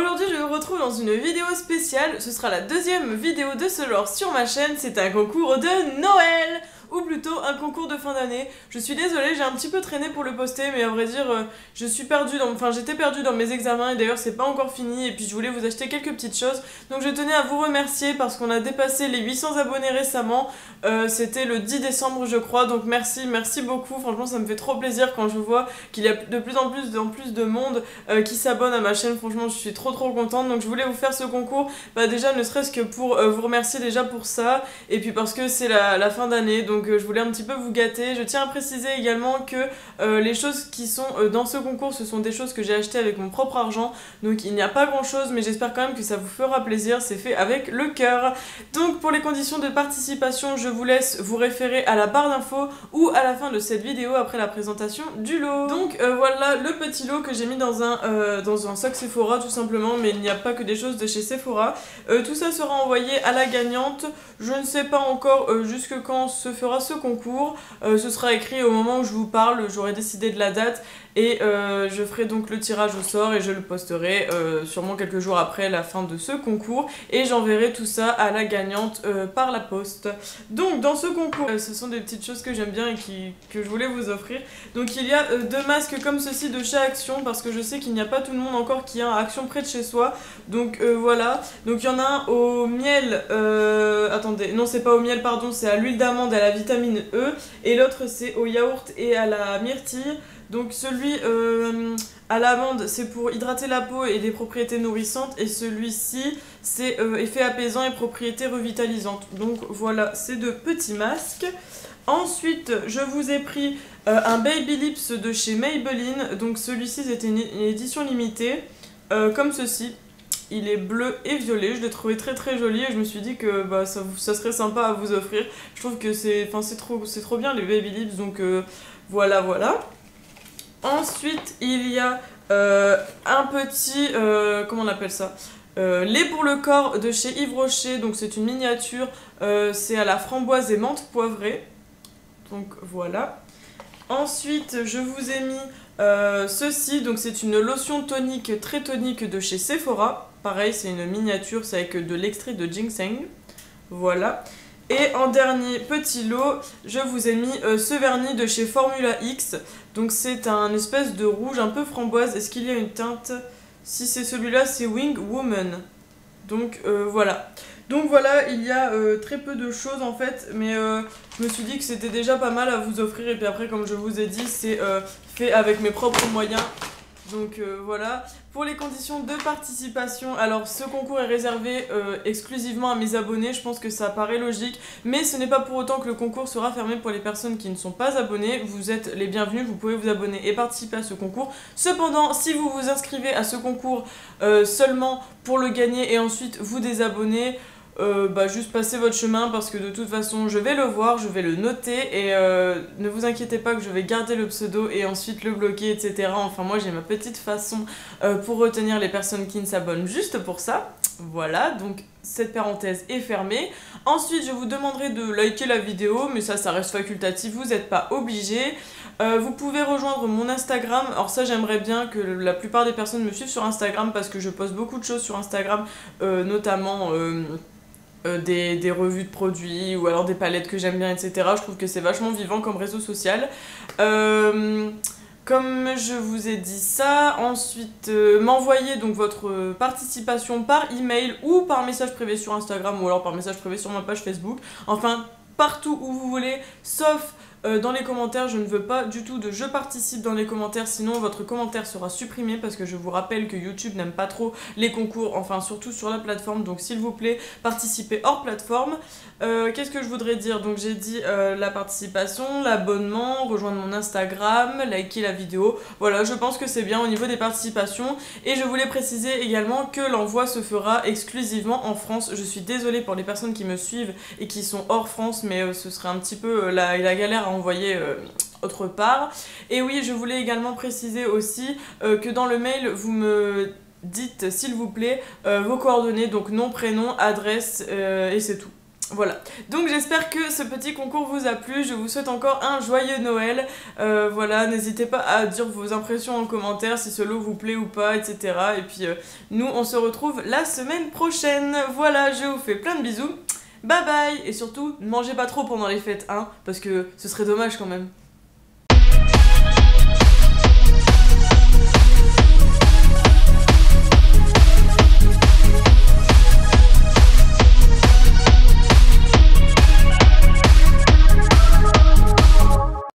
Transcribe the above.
Aujourd'hui je vous retrouve dans une vidéo spéciale, ce sera la deuxième vidéo de ce genre sur ma chaîne, c'est un concours de Noël ou plutôt un concours de fin d'année. Je suis désolée, j'ai un petit peu traîné pour le poster, mais à vrai dire, euh, je suis perdue dans, enfin j'étais perdue dans mes examens et d'ailleurs c'est pas encore fini et puis je voulais vous acheter quelques petites choses. Donc je tenais à vous remercier parce qu'on a dépassé les 800 abonnés récemment. Euh, c'était le 10 décembre je crois, donc merci, merci beaucoup. Franchement ça me fait trop plaisir quand je vois qu'il y a de plus en plus, en plus de monde euh, qui s'abonne à ma chaîne. Franchement je suis trop trop contente. Donc je voulais vous faire ce concours, bah déjà ne serait-ce que pour vous remercier déjà pour ça et puis parce que c'est la, la fin d'année. Donc donc euh, je voulais un petit peu vous gâter. Je tiens à préciser également que euh, les choses qui sont euh, dans ce concours, ce sont des choses que j'ai achetées avec mon propre argent. Donc il n'y a pas grand chose, mais j'espère quand même que ça vous fera plaisir. C'est fait avec le cœur. Donc pour les conditions de participation, je vous laisse vous référer à la barre d'infos ou à la fin de cette vidéo après la présentation du lot. Donc voilà le petit lot que j'ai mis dans un, dans un sac Sephora tout simplement, mais il n'y a pas que des choses de chez Sephora. tout ça sera envoyé à la gagnante. Je ne sais pas encore jusque quand se fera ce concours. Euh, ce sera écrit au moment où je vous parle, j'aurai décidé de la date et euh, je ferai donc le tirage au sort et je le posterai euh, sûrement quelques jours après la fin de ce concours et j'enverrai tout ça à la gagnante par la poste. Donc dans ce concours, ce sont des petites choses que j'aime bien et que je voulais vous offrir. Donc il y a deux masques comme ceci de chez Action parce que je sais qu'il n'y a pas tout le monde encore qui a Action près de chez soi. Donc voilà. Donc il y en a un au miel. attendez, non c'est pas au miel pardon, c'est à l'huile d'amande et à la vitamine E. Et l'autre c'est au yaourt et à la myrtille. Donc celui euh, à l'amande, c'est pour hydrater la peau et des propriétés nourrissantes. Et celui-ci, c'est euh, effet apaisant et propriétés revitalisantes. Donc voilà, c'est de petits masques. Ensuite, je vous ai pris euh, un Baby Lips de chez Maybelline. Donc celui-ci, c'était une, édition limitée, comme ceci il est bleu et violet. Je l'ai trouvé très très joli et je me suis dit que bah, ça, serait sympa à vous offrir. Je trouve que c'est trop, trop bien les baby lips, donc voilà voilà. Ensuite, il y a euh, un petit, euh, comment on appelle ça? Lait pour le corps de chez Yves Rocher, donc c'est une miniature, c'est à la framboise et menthe poivrée. Donc voilà. Ensuite, je vous ai mis ceci, donc c'est une lotion tonique très tonique de chez Sephora. Pareil, c'est une miniature, c'est avec de l'extrait de ginseng. Voilà. Et en dernier petit lot, je vous ai mis euh, ce vernis de chez Formula X. Donc c'est un espèce de rouge un peu framboise. Est-ce qu'il y a une teinte? Si c'est celui-là, c'est Wing Woman. Donc euh, voilà. Donc voilà, il y a euh, très peu de choses en fait, mais je me suis dit que c'était déjà pas mal à vous offrir. Et puis après, comme je vous ai dit, c'est fait avec mes propres moyens. Donc euh, voilà. Pour les conditions de participation, alors ce concours est réservé euh, exclusivement à mes abonnés, je pense que ça paraît logique, mais ce n'est pas pour autant que le concours sera fermé pour les personnes qui ne sont pas abonnées. Vous êtes les bienvenus, vous pouvez vous abonner et participer à ce concours. Cependant, si vous vous inscrivez à ce concours euh, seulement pour le gagner et ensuite vous désabonner, euh, bah, juste passez votre chemin parce que de toute façon je vais le voir, je vais le noter et euh, ne vous inquiétez pas que je vais garder le pseudo et ensuite le bloquer etc. Enfin moi j'ai ma petite façon euh, pour retenir les personnes qui ne s'abonnent juste pour ça. Voilà donc cette parenthèse est fermée. Ensuite je vous demanderai de liker la vidéo mais ça ça reste facultatif, vous n'êtes pas obligé. vous pouvez rejoindre mon Instagram. Alors ça j'aimerais bien que la plupart des personnes me suivent sur Instagram parce que je poste beaucoup de choses sur Instagram, notamment euh, des, revues de produits ou alors des palettes que j'aime bien, etc. Je trouve que c'est vachement vivant comme réseau social. Euh, comme je vous ai dit ça, ensuite euh, m'envoyer donc votre participation par email ou par message privé sur Instagram ou alors par message privé sur ma page Facebook. Enfin, partout où vous voulez, sauf euh, dans les commentaires, je ne veux pas du tout de je participe dans les commentaires, sinon votre commentaire sera supprimé parce que je vous rappelle que YouTube n'aime pas trop les concours, enfin surtout sur la plateforme, donc s'il vous plaît, participez hors plateforme. Euh, qu'est-ce que je voudrais dire? Donc j'ai dit euh, la participation, l'abonnement, rejoindre mon Instagram, liker la vidéo. Voilà, je pense que c'est bien au niveau des participations. Et je voulais préciser également que l'envoi se fera exclusivement en France. Je suis désolée pour les personnes qui me suivent et qui sont hors France, mais ce serait un petit peu la, la galère envoyer euh, autre part. Et oui, je voulais également préciser aussi euh, que dans le mail, vous me dites s'il vous plaît euh, vos coordonnées, donc nom, prénom, adresse et c'est tout. Voilà. Donc j'espère que ce petit concours vous a plu. Je vous souhaite encore un joyeux Noël. Voilà, n'hésitez pas à dire vos impressions en commentaire, si ce lot vous plaît ou pas, etc. Et puis nous, on se retrouve la semaine prochaine. Voilà, je vous fais plein de bisous. Bye bye Et surtout, ne mangez pas trop pendant les fêtes, hein, parce que ce serait dommage quand même.